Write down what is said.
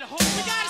We got.